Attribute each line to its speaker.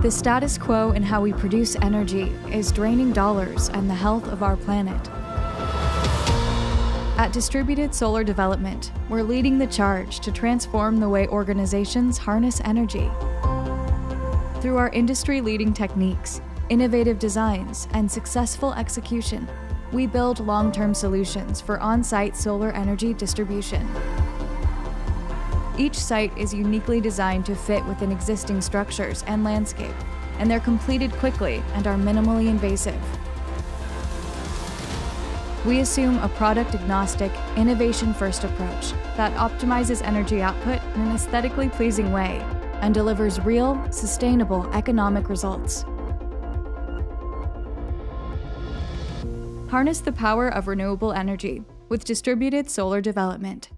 Speaker 1: The status quo in how we produce energy is draining dollars and the health of our planet. At Distributed Solar Development, we're leading the charge to transform the way organizations harness energy. Through our industry leading techniques, innovative designs, and successful execution, we build long term solutions for on site solar energy distribution. Each site is uniquely designed to fit within existing structures and landscape, and they're completed quickly and are minimally invasive. We assume a product agnostic, innovation first approach that optimizes energy output in an aesthetically pleasing way and delivers real, sustainable economic results. Harness the power of renewable energy with distributed solar development.